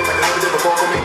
did, I never did before for me.